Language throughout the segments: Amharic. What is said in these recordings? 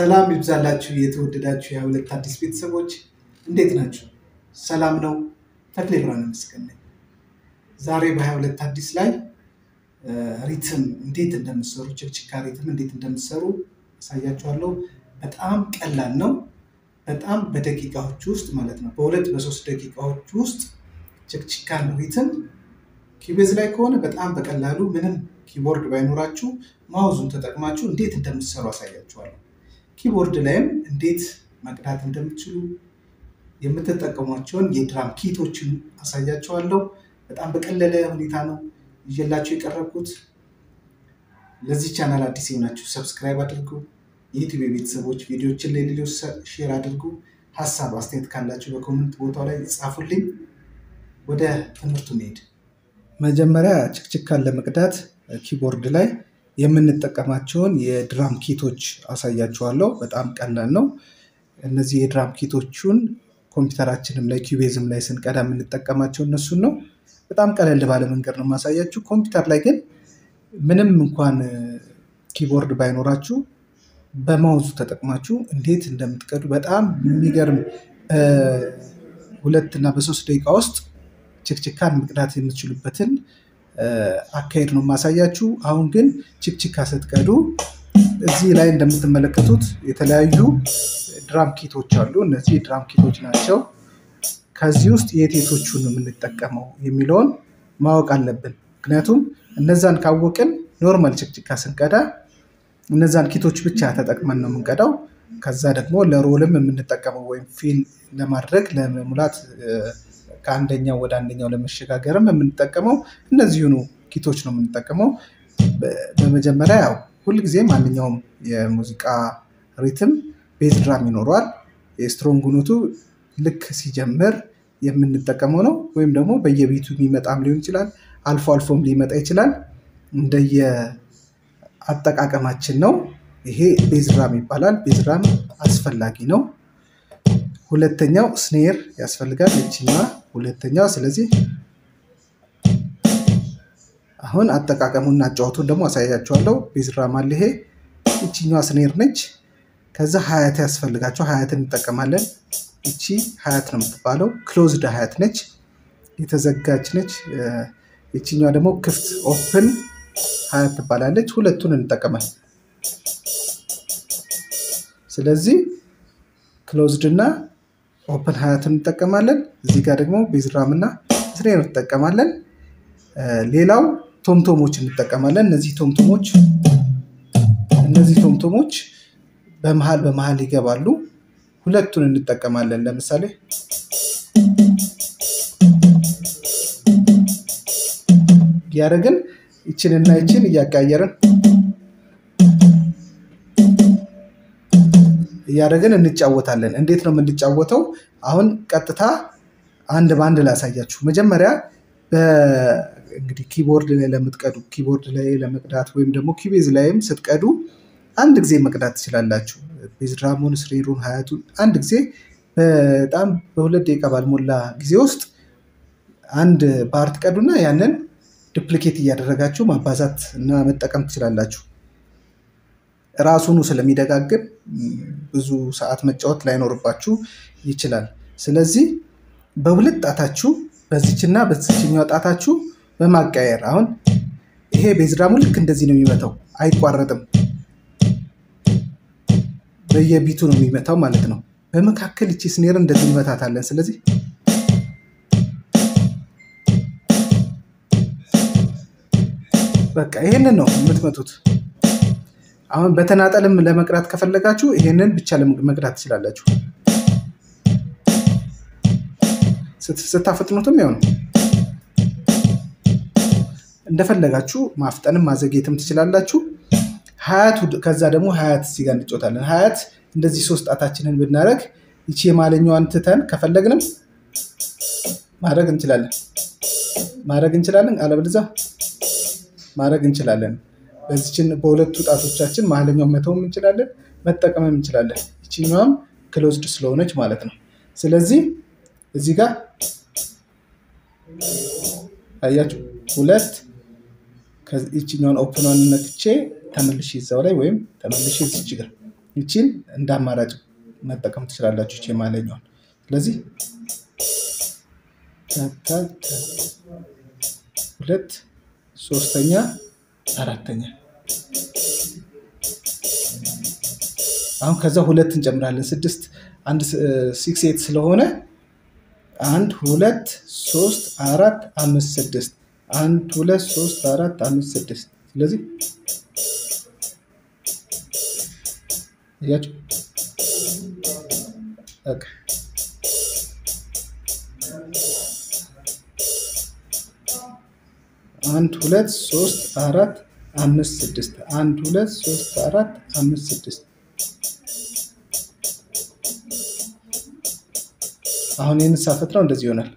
ሰላም ይብዛላችሁ የተወደዳችሁ የሁለት አዲስ ቤተሰቦች እንዴት ናችሁ? ሰላም ነው። ተክሌ መስቀል ነኝ። ዛሬ በሀያ ሁለት አዲስ ላይ ሪትም እንዴት እንደምትሰሩ ችክችካ ሪትም እንዴት እንደምትሰሩ አሳያችኋለሁ። በጣም ቀላል ነው። በጣም በደቂቃዎች ውስጥ ማለት ነው በሁለት በሶስት ደቂቃዎች ውስጥ ችክችካን ሪትም ኪቤዝ ላይ ከሆነ በጣም በቀላሉ ምንም keyboard ባይኖራችሁ mouse ኡን ተጠቅማችሁ እንዴት እንደምትሰሩ አሳያችኋለሁ። keyboard ላይም እንዴት መቅዳት እንደምትችሉ የምትጠቀሟቸውን የ drum kit ኦችን አሳያችኋለሁ። በጣም በቀለለ ሁኔታ ነው ይዤላችሁ የቀረብኩት። ለዚህ ቻናል አዲስ የሆናችሁ subscribe አድርጉ። የ YouTube ቤተሰቦች ቪዲዮችን ለሌሎች share አድርጉ። ሀሳብ አስተያየት ካላችሁ በ comment ቦታው ላይ ጻፉልኝ። ወደ ትምህርቱ እንሄድ። መጀመሪያ ችክችካን ለመቅዳት keyboard ላይ የምንጠቀማቸውን የ drum kit ኦች አሳያችኋለሁ። በጣም ቀላል ነው። እነዚህ የ drum kit ኦቹን ኮምፒውተራችንም ላይ Cubase ም ላይ ስንቀዳ የምንጠቀማቸው እነሱን ነው። በጣም ቀለል ባለ መንገድ ነው የማሳያችሁ። ኮምፒውተር ላይ ግን ምንም እንኳን keyboard ባይኖራችሁ በ mouse ኡ ተጠቅማችሁ እንዴት እንደምትቀዱ በጣም የሚገርም ሁለት እና በሶስት ደቂቃ ውስጥ ችክችካን መቅዳት የምትችሉበትን አካሄድ ነው የማሳያችሁ። አሁን ግን ችክችካ ስትቀዱ እዚህ ላይ እንደምትመለከቱት የተለያዩ drum kit ኦች አሉ። እነዚህ drum kit ኦች ናቸው። ከዚህ ውስጥ የትኞቹን የምንጠቀመው የሚለውን ማወቅ አለብን። ምክንያቱም እነዛን ካወቅን normal ችክችካ ስንቀዳ እነዛን kit ኦች ብቻ ተጠቅመን ነው የምንቀዳው። ከዛ ደግሞ ለ roll ም የምንጠቀመው ወይም fill ለማድረግ ለመሙላት ከአንደኛው ወደ አንደኛው ለመሸጋገርም የምንጠቀመው እነዚሁኑ kit ኦች ነው የምንጠቀመው። በመጀመሪያ ያው ሁልጊዜ ማንኛውም የሙዚቃ rhythm bass drum ይኖረዋል። የ strong note ኡ ልክ ሲጀምር የምንጠቀመው ነው። ወይም ደግሞ በየ beat ኡ የሚመጣም ሊሆን ይችላል። አልፎ አልፎም ሊመጣ ይችላል። እንደየ አጠቃቀማችን ነው። ይሄ bass drum ይባላል። bass drum አስፈላጊ ነው። ሁለተኛው snare ያስፈልጋል። እችኛ ሁለተኛው። ስለዚህ አሁን አጠቃቀሙና አጫወቱን ደግሞ አሳያችኋለሁ። bass drum አለ። ይሄ እችኛዋ snare ነች። ከዛ hi-hat ያስፈልጋቸው hi-hat ን እንጠቀማለን። እቺ hi-hat ነው የምትባለው። closed hi-hat ነች፣ የተዘጋች ነች። የችኛዋ ደግሞ ክፍት open hi-hat ትባላለች። ሁለቱን እንጠቀማል። ስለዚህ closed እና open hi-hat ን እንጠቀማለን። እዚህ ጋር ደግሞ bass drum እና snare እንጠቀማለን። ሌላው tom-tom ኦች እንጠቀማለን። እነዚህ tom-tom ኦች እነዚህ tom-tom ኦች በመሀል በመሀል ይገባሉ። ሁለቱን እንጠቀማለን። ለምሳሌ እያደረግን ይችንና ይችን እያቀያየርን እያደረግን እንጫወታለን። እንዴት ነው የምንጫወተው? አሁን ቀጥታ አንድ በአንድ ላሳያችሁ። መጀመሪያ እንግዲህ keyboard ላይ ለምትቀዱ keyboard ላይ ለመቅዳት ወይም ደግሞ Cubase ላይም ስትቀዱ አንድ ጊዜ መቅዳት ትችላላችሁ። bass drum ኡን፣ snare ኡን፣ hi-hat ኡን አንድ ጊዜ በጣም በሁለት ደቂቃ ባልሞላ ጊዜ ውስጥ አንድ ባር ትቀዱና ያንን duplicate እያደረጋችሁ ማባዛት እና መጠቀም ትችላላችሁ። ራሱኑ ስለሚደጋግም ብዙ ሰዓት መጫወት ላይኖርባችሁ ይችላል። ስለዚህ በሁለት ጣታችሁ በዚችና በዚችኛው ጣታችሁ በማቀያየር አሁን ይሄ bass drum ኡ ልክ እንደዚህ ነው የሚመታው፣ አይቋረጥም። በየቢቱ ነው የሚመታው ማለት ነው። በመካከል እቺ ስኔር እንደዚህ እንመታታለን። ስለዚህ በቃ ይሄንን ነው የምትመቱት። አሁን በተናጠልም ለመቅዳት ከፈለጋችሁ ይሄንን ብቻ መቅዳት ትችላላችሁ። ስታፈጥኑትም ያው እንደፈለጋችሁ ማፍጠንም ማዘጌትም ትችላላችሁ። ሀያቱ ከዛ ደግሞ ሀያት እዚህ ጋር እንጫወታለን። ሀያት እንደዚህ ሶስት ጣታችንን ብናደረግ ይቺ የማለኛዋን ትተን ከፈለግንም ማድረግ እንችላለን ማድረግ እንችላለን። አለበለዚያ ማድረግ እንችላለን። በዚችን በሁለቱ ጣቶቻችን መሀለኛውን መተውም እንችላለን፣ መጠቀምም እንችላለን። ይችኛዋም ክሎዝድ ስለሆነች ማለት ነው። ስለዚህ እዚህ ጋር አያችሁ ሁለት ይችኛውን open ኗን ነክቼ ተመልሼ እዛው ላይ ወይም ተመልሼ እዚች ጋር ይቺን እንደ አማራጭ መጠቀም ትችላላችሁ። ይቺ የማለኛውን ስለዚህ ሁለት ሶስተኛ አራተኛ አሁን ከዛ ሁለት እንጨምራለን። ስድስት አንድ six eight ስለሆነ አንድ ሁለት ሶስት አራት አምስት ስድስት አንድ ሁለት ሶስት አራት አምስት ስድስት ስለዚህ እያችሁ አንድ ሁለት ሶስት አራት አምስት ስድስት አንድ ሁለት ሶስት አራት አምስት ስድስት አሁን ይህን ሳፈት ነው እንደዚህ ይሆናል።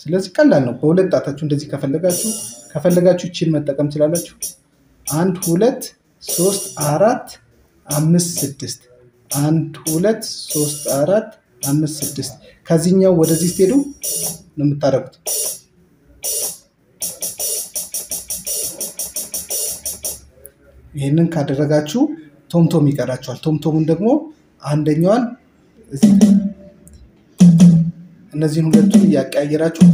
ስለዚህ ቀላል ነው። በሁለት ጣታችሁ እንደዚህ ከፈለጋችሁ ከፈለጋችሁ ይችን መጠቀም ትችላላችሁ። አንድ ሁለት ሶስት አራት አምስት ስድስት አንድ ሁለት ሶስት አራት አምስት ስድስት ከዚህኛው ወደዚህ ስትሄዱ ነው የምታደርጉት። ይህንን ካደረጋችሁ ቶምቶም ይቀራችኋል። ቶምቶሙን ደግሞ አንደኛዋን እነዚህን ሁለቱን እያቀያየራችሁ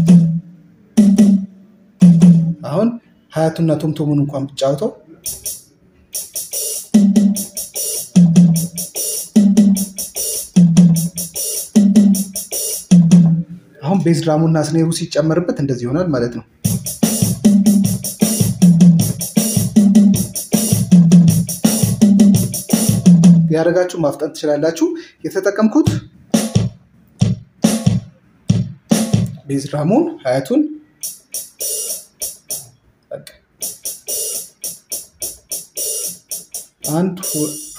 አሁን ሀያቱና ቶምቶሙን እንኳን ብጫወተው አሁን bass drum ኡና snare ኡ ሲጨመርበት እንደዚህ ይሆናል ማለት ነው። ያደረጋችሁ ማፍጠን ትችላላችሁ። የተጠቀምኩት bass drum ኡን hi-hat ኡን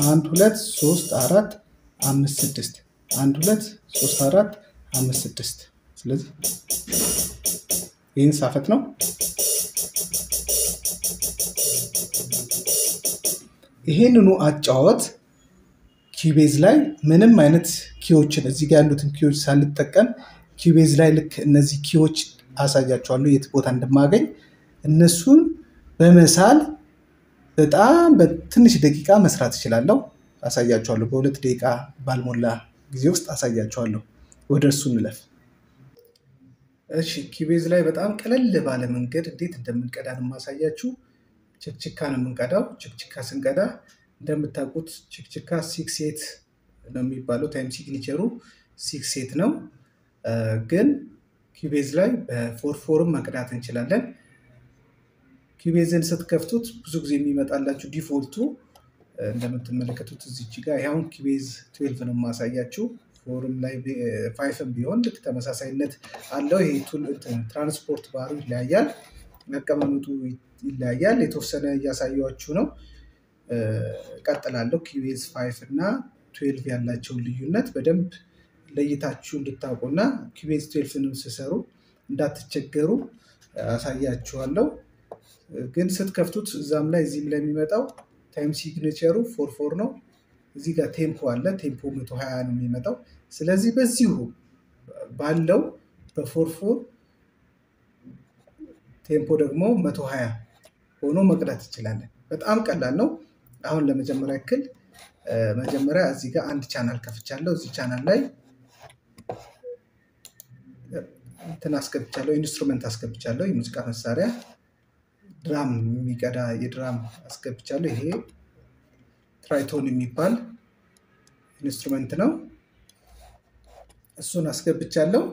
አንድ ሁለት ሶስት አራት አምስት ስድስት አንድ ሁለት ሶስት አራት አምስት ስድስት ስለዚህ ይህን ሳፈት ነው። ይሄንኑ አጫወት Cubase ላይ ምንም አይነት key ዎችን እዚህ ጋር ያሉትን key ዎች ሳልጠቀም Cubase ላይ ልክ እነዚህ key ዎች አሳያችኋለሁ የት ቦታ እንደማገኝ እነሱን በመሳል በጣም በትንሽ ደቂቃ መስራት እችላለሁ። አሳያችኋለሁ። በሁለት ደቂቃ ባልሞላ ጊዜ ውስጥ አሳያችኋለሁ። ወደ እርሱ እንለፍ። እሺ Cubase ላይ በጣም ቀለል ባለ መንገድ እንዴት እንደምንቀዳ ነው የማሳያችሁ። ችክችካ ነው የምንቀዳው። ችክችካ ስንቀዳ እንደምታውቁት ችክችካ six eight ነው የሚባለው። time signature ኡ six eight ነው። ግን Cubase ላይ በ four four ም መቅዳት እንችላለን። Cubase ን ስትከፍቱት ብዙ ጊዜ የሚመጣላችሁ default ኡ እንደምትመለከቱት እዚች ጋር ያሁን Cubase twelve ነው የማሳያችሁ። ፎርም ላይ five ም ቢሆን ልክ ተመሳሳይነት አለው። ይሄ transport bar ኡ ይለያያል፣ አቀማመጡ ይለያያል። የተወሰነ እያሳያችሁ ነው። ቀጥላለሁ። Cubase five እና twelve ያላቸውን ልዩነት በደንብ ለይታችሁ እንድታውቁና Cubase twelve ንም ስትሰሩ እንዳትቸገሩ አሳያችኋለሁ። ግን ስትከፍቱት እዛም ላይ እዚህም ላይ የሚመጣው time signature ኡ four four ነው። እዚህ ጋር tempo አለ። tempo መቶ ሀያ ነው የሚመጣው። ስለዚህ በዚሁ ባለው በ four four tempo ደግሞ መቶ ሀያ ሆኖ መቅዳት እንችላለን። በጣም ቀላል ነው። አሁን ለመጀመሪያ ያክል መጀመሪያ እዚህ ጋር አንድ ቻናል ከፍቻለሁ። እዚህ ቻናል ላይ እንትን አስገብቻለሁ፣ instrument አስገብቻለሁ፣ የሙዚቃ መሳሪያ drum የሚቀዳ የ drum አስገብቻለሁ። ይሄ Triton የሚባል instrument ነው። እሱን አስገብቻለሁ።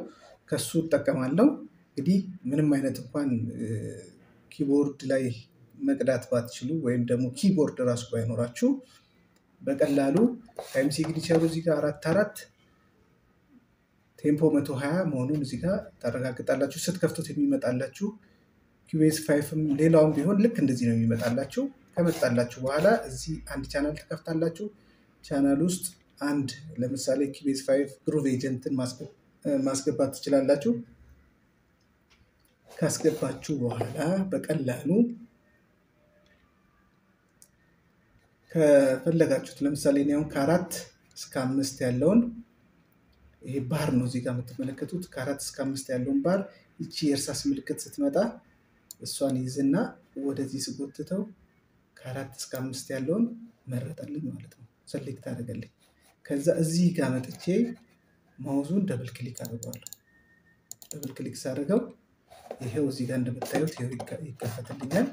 ከሱ እጠቀማለሁ። እንግዲህ ምንም አይነት እንኳን keyboard ላይ መቅዳት ባትችሉ ወይም ደግሞ keyboard እራሱ ባይኖራችሁ በቀላሉ time signature ኡ እዚህ ጋር አራት አራት tempo መቶ ሀያ መሆኑን እዚህ ጋር ታረጋግጣላችሁ። ስትከፍቱት የሚመጣላችሁ Cubase five ም ሌላውም ቢሆን ልክ እንደዚህ ነው የሚመጣላችሁ። ከመጣላችሁ በኋላ እዚህ አንድ ቻናል ትከፍታላችሁ። ቻናል ውስጥ አንድ ለምሳሌ Cubase five Groove Agent ን ማስገባት ትችላላችሁ። ካስገባችሁ በኋላ በቀላሉ ከፈለጋችሁት ለምሳሌ እኔ አሁን ከአራት እስከ አምስት ያለውን ይሄ ባር ነው እዚህ ጋር የምትመለከቱት። ከአራት እስከ አምስት ያለውን ባር ይቺ የእርሳስ ምልክት ስትመጣ እሷን ይዝና ወደዚህ ስጎትተው ከአራት እስከ አምስት ያለውን መረጠልኝ ማለት ነው። select አደረገልኝ። ከዛ እዚህ ጋር መጥቼ mouse ኡን double click አድርገዋለሁ። double click ሳደርገው ይሄው እዚህ ጋር እንደምታዩት ይከፈትልኛል።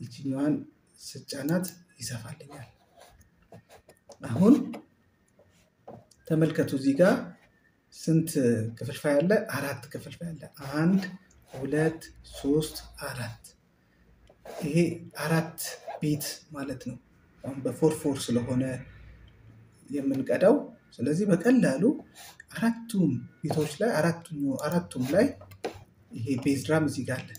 ይችኛዋን ስጫናት ይሰፋልኛል። አሁን ተመልከቱ እዚህ ጋር ስንት ክፍልፋይ አለ? አራት ክፍልፋይ አለ። አንድ ሁለት ሶስት አራት። ይሄ አራት ቤት ማለት ነው። አሁን በ four four ስለሆነ የምንቀዳው ስለዚህ በቀላሉ አራቱም ቤቶች ላይ አራቱም ላይ ይሄ bass drum እዚህ ጋር አለ።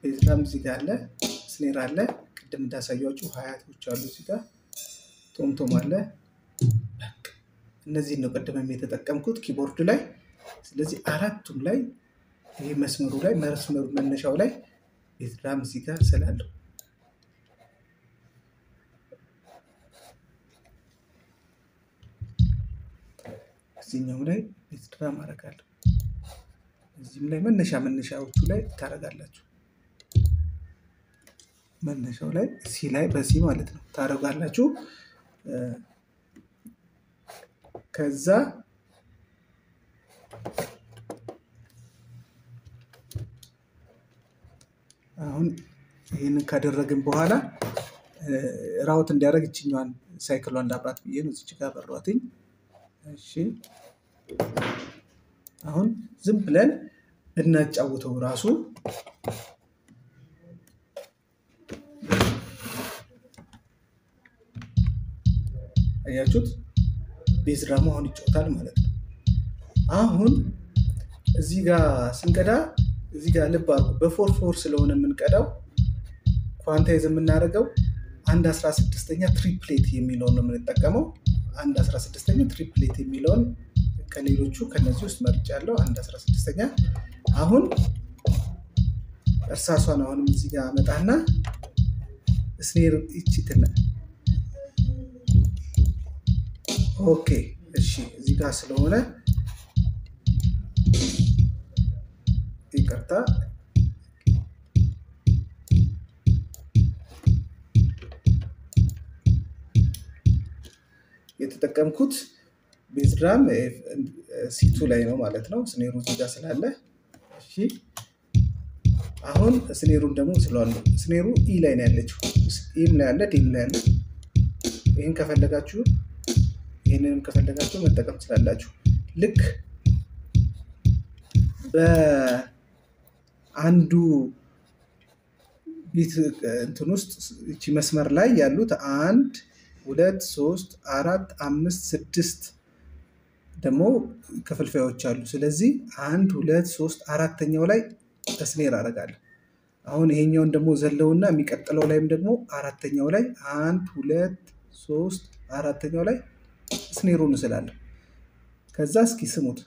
bass drum እዚህ ጋር አለ። snare አለ። ቅድም እንዳሳያችሁ hi-hat ኦች አሉ እዚህ ጋር tom-tom አለ። እነዚህን ነው ቅድምም የተጠቀምኩት keyboard ላይ። ስለዚህ አራቱም ላይ ይሄ መስመሩ ላይ መስመሩ መነሻው ላይ bass drum እዚህ ጋር ስላለው እዚህኛው ላይ ድራም አደርጋለሁ። እዚህም ላይ መነሻ መነሻዎቹ ላይ ታደርጋላችሁ። መነሻው ላይ ሲ ላይ በሲ ማለት ነው ታደርጋላችሁ። ከዛ አሁን ይህንን ካደረግን በኋላ round እንዲያደርግ ይችኛዋን cycle ዋ እንዳብራት ብዬ ነው እዚች ጋር በሯትኝ። እሺ አሁን ዝም ብለን ብናጫውተው ራሱ አያችሁት? bass drum ኡ አሁን ይጫወታል ማለት ነው። አሁን እዚህ ጋር ስንቀዳ እዚህ ጋር ልብ አድርጉ። በ four four ስለሆነ የምንቀዳው quantize የምናደርገው አንድ አስራ ስድስተኛ triplet የሚለውን ነው የምንጠቀመው። አንድ አስራ ስድስተኛ triplet የሚለውን ከሌሎቹ ከነዚህ ውስጥ መርጫለሁ። አንድ አስራ ስድስተኛ አሁን እርሳሷን አሁንም እዚህ ጋር አመጣና snare ይችትና okay እሺ፣ እዚህ ጋር ስለሆነ ይቅርታ የተጠቀምኩት bass drum C two ላይ ነው ማለት ነው። snare ኡ እዚህ ስላለ እሺ። አሁን snare ኡን ደግሞ እስለዋለሁ። snare ኡ E ላይ ነው ያለችው። E ም ላይ ያለ D ም ላይ ያለ። ይህን ከፈለጋችሁ ይህንንም ከፈለጋችሁ መጠቀም ትችላላችሁ። ልክ በአንዱ ቤት እንትን ውስጥ እቺ መስመር ላይ ያሉት አንድ ሁለት ሶስት አራት አምስት ስድስት ደግሞ ክፍልፋዮች አሉ። ስለዚህ አንድ ሁለት ሶስት አራተኛው ላይ ስኔር አደርጋለሁ። አሁን ይሄኛውን ደግሞ ዘለውና የሚቀጥለው ላይም ደግሞ አራተኛው ላይ አንድ ሁለት ሶስት አራተኛው ላይ ስኔሩን እስላለሁ። ከዛ እስኪ ስሙት።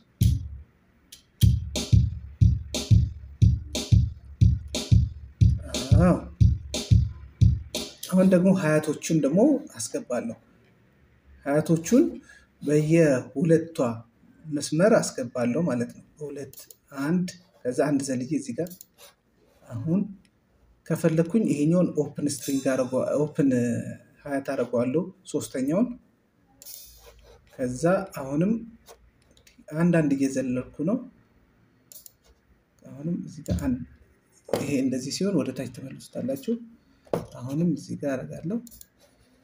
አሁን ደግሞ ሀያቶቹን ደግሞ አስገባለሁ። ሀያቶቹን በየሁለቷ መስመር አስገባለሁ ማለት ነው። በሁለት አንድ ከዛ አንድ ዘልዬ እዚህ ጋር አሁን ከፈለግኩኝ ይሄኛውን open string open hi-hat አደርገዋለሁ ሶስተኛውን ከዛ አሁንም አንዳንድ እየዘለልኩ ነው። አሁንም እዚህ ጋር ይሄ እንደዚህ ሲሆን ወደ ታች ተመልሱታላችሁ። አሁንም እዚህ ጋር አደርጋለሁ።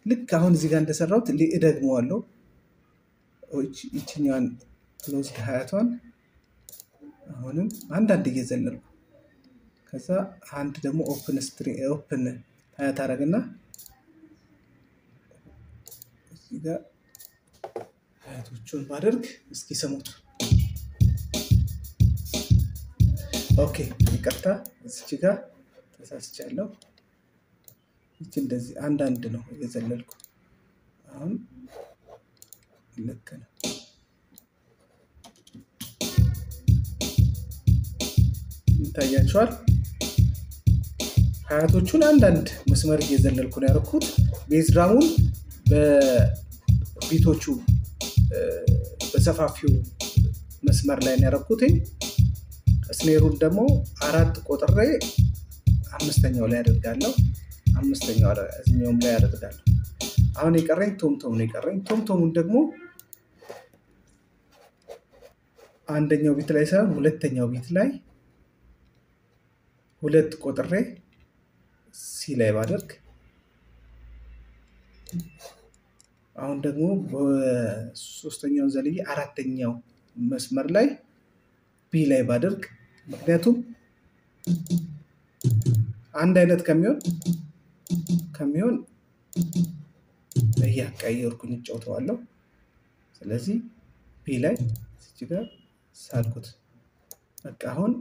ልክ አሁን እዚህ ጋር እንደሰራሁት እደግመዋለሁ። ይችኛዋን closed hi-hat ዋን አሁንም አንዳንድ እየዘለልኩ ከዛ አንድ ደግሞ open open hi-hat አደርግና እዚህ ጋር hi-hat ኦቹን ባደርግ እስኪ ስሙት። okay ይቅርታ፣ እዚች ጋር ተሳስቻለሁ። ይች እንደዚህ አንዳንድ ነው እየዘለልኩ አሁን ልክ ነው። ይታያቸዋል። hi-hat ኦቹን አንዳንድ መስመር እየዘለልኩ ነው ያደረኩት። bass drum ኡን በ beat ኦቹ በሰፋፊው መስመር ላይ ነው ያደረኩትኝ። snare ኡን ደግሞ አራት ቆጥሬ አምስተኛው ላይ አደርጋለሁ። አምስተኛው እዚኛውም ላይ አደርጋለሁ። አሁን የቀረኝ tom-tom ነው የቀረኝ። tom-tom ኡን ደግሞ አንደኛው beat ላይ ሳይሆን ሁለተኛው beat ላይ ሁለት ቆጥሬ C ላይ ባደርግ አሁን ደግሞ በሶስተኛው ዘልዬ አራተኛው መስመር ላይ B ላይ ባደርግ ምክንያቱም አንድ አይነት ከሚሆን ከሚሆን እያቀያየርኩኝ እጫውተዋለሁ። ስለዚህ B ላይ እዚህ ጋር ሳልኩት በቃ አሁን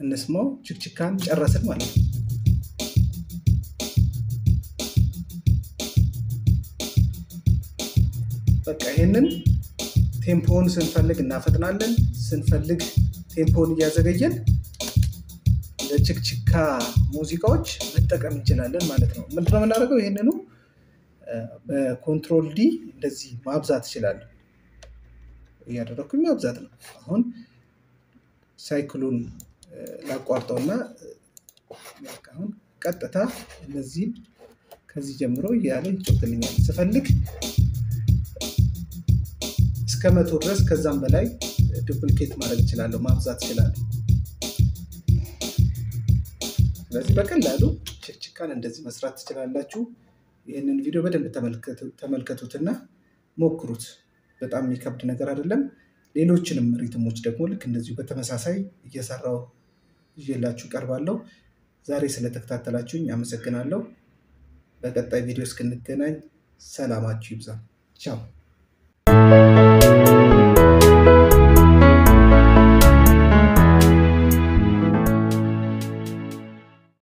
እንስማው። ችክችካን ጨረስን ማለት ነው። በቃ ይሄንን tempo ውን ስንፈልግ እናፈጥናለን፣ ስንፈልግ tempo ውን እያዘገየን ለችክችካ ሙዚቃዎች መጠቀም እንችላለን ማለት ነው። ምንድነው የምናደርገው? ይህንኑ በ control D እንደዚህ ማብዛት እችላለሁ። እያደረግኩኝ ማብዛት ነው። አሁን cycle ኡን ላቋርጠውና አሁን ቀጥታ እነዚህን ከዚህ ጀምሮ እያለ ይጫወትልኛል። ስፈልግ እስከ መቶ ድረስ ከዛም በላይ ዱፕሊኬት ማድረግ እችላለሁ፣ ማብዛት እችላለሁ። ስለዚህ በቀላሉ ችክችካን እንደዚህ መስራት ትችላላችሁ። ይህንን ቪዲዮ በደንብ ተመልከቱትና ሞክሩት። በጣም የሚከብድ ነገር አይደለም። ሌሎችንም ሪትሞች ደግሞ ልክ እንደዚሁ በተመሳሳይ እየሰራው ይዤላችሁ ቀርባለሁ። ዛሬ ስለተከታተላችሁኝ አመሰግናለሁ። በቀጣይ ቪዲዮ እስክንገናኝ ሰላማችሁ ይብዛ። ቻው